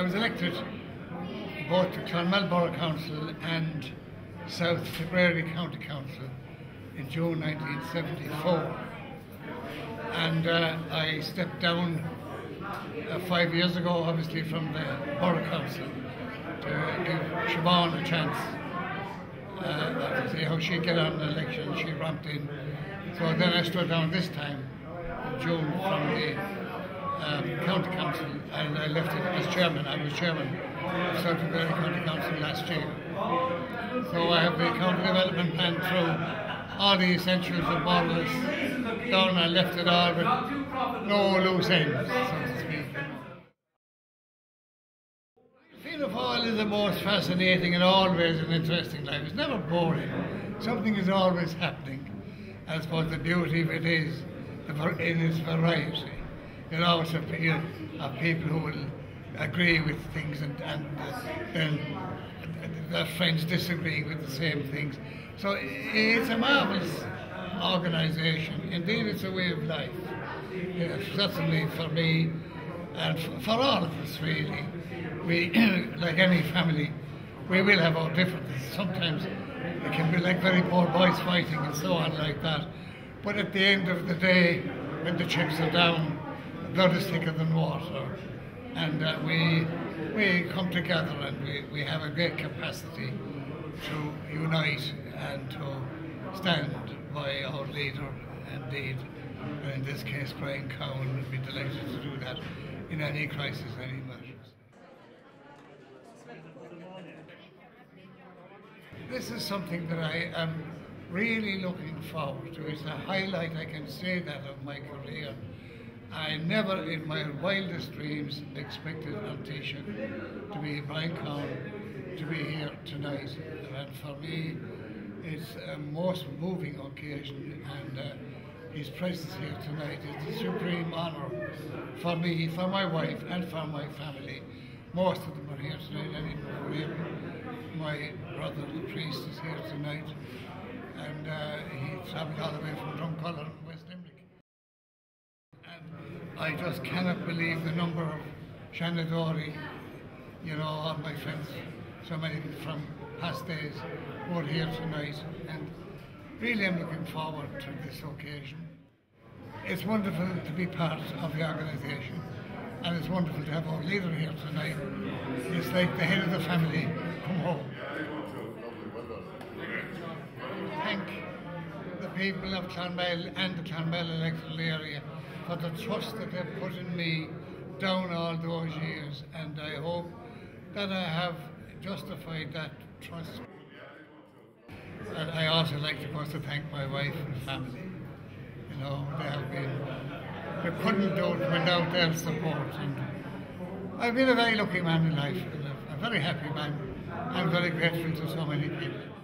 I was elected both to Clonmel Borough Council and South Tipperary County Council in June 1974. And uh, I stepped down uh, five years ago, obviously, from the Borough Council to give Siobhan a chance uh, to see how she'd get on the election. She ramped in. So then I stood down this time in June from the County Council and I left it as chairman. I was chairman of Tipperary County Council last year. So I have the county development plan through all the essentials of Borderless down. I left it all with no loose ends, so to speak. Fianna Fáil is the most fascinating and always an interesting life. It's never boring. Something is always happening. I suppose the beauty of it is in its variety. You always have, you have people who will agree with things and, and uh, their friends disagree with the same things. So it's a marvellous organisation. Indeed, it's a way of life. certainly for me and for all of us, really. We, like any family, we will have our differences. Sometimes it can be like very poor boys fighting and so on like that. But at the end of the day, when the chips are down, blood is thicker than water. And uh, we, we come together and we, we have a great capacity to unite and to stand by our leader, indeed. In this case, Brian Cowen would be delighted to do that in any crisis, any matters. This is something that I am really looking forward to. It's a highlight, I can say that, of my career. I never in my wildest dreams expected Taoiseach to be Brian Cowen to be here tonight. And for me, it's a most moving occasion and uh, his presence here tonight is a supreme honour for me, for my wife and for my family. Most of them are here tonight, any more My brother, the priest, is here tonight and uh, he travelled all the way from. And I just cannot believe the number of Shanadori, you know, all my friends, so many from past days who are here tonight. And really I'm looking forward to this occasion. It's wonderful to be part of the organisation and it's wonderful to have our leader here tonight. It's like the head of the family come home. Thank the people of Clonmel and the Clonmel electoral area for the trust that they've put in me down all those years and I hope that I have justified that trust. And I also like, of course, to thank my wife and family. You know, they have been, they couldn't do it without their support. And I've been a very lucky man in life, and a very happy man. I'm very grateful to so many people.